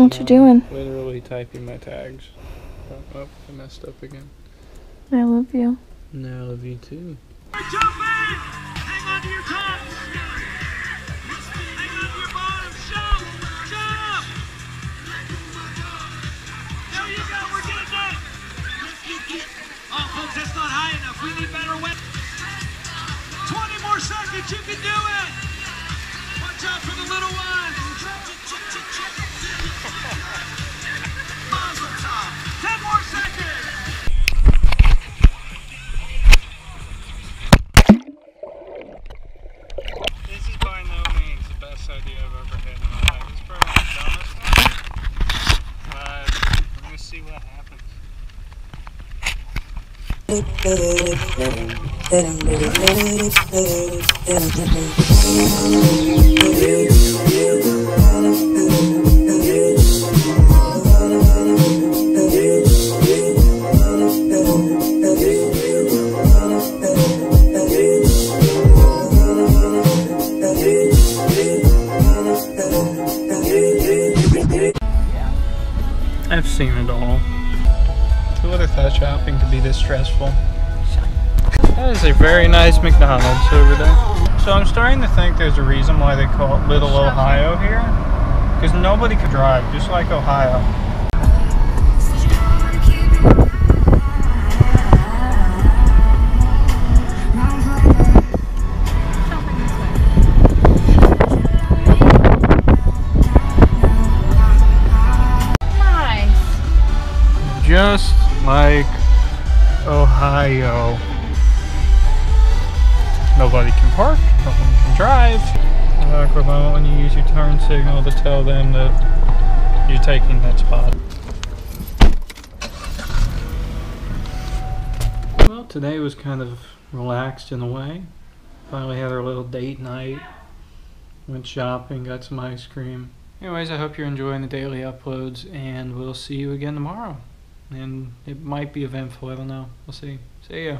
What you doing? Literally typing my tags. Oh, oh, I messed up again. I love you. No, I love you too. Jump in! Hang on to your tops! Hang on to your bottoms! Jump! Jump! There you go, we're getting it! Oh, folks, that's not high enough. We need better weight. 20 more seconds, you can do it! Watch out for the little ones! Idea I've ever had in my life. It's probably the dumbest one. But we're gonna see what happens. I've seen it all. Who would have thought shopping could be this stressful? That is a very nice McDonald's over there. So I'm starting to think there's a reason why they call it Little Ohio here. Because nobody could drive, just like Ohio. Just like Ohio. Nobody can park, no one can drive. When you use your turn signal to tell them that you're taking that spot. Well, today was kind of relaxed in a way. Finally had our little date night. Went shopping, got some ice cream. Anyways, I hope you're enjoying the daily uploads, and we'll see you again tomorrow. And it might be eventful, I don't know. We'll see. See ya.